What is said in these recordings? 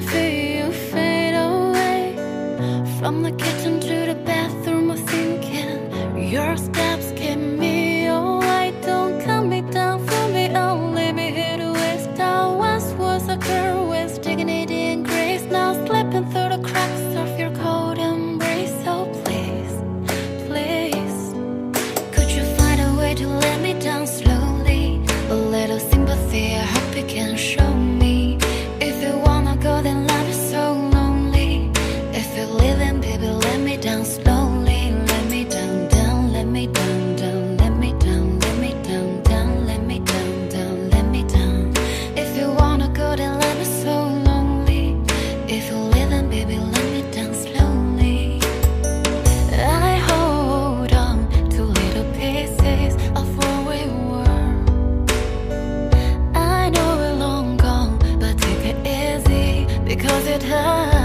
feel you fade away from the kitchen to 他。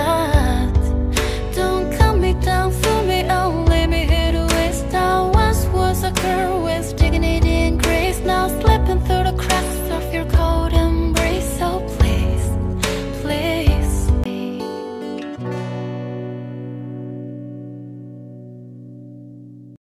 love.